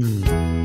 Mm.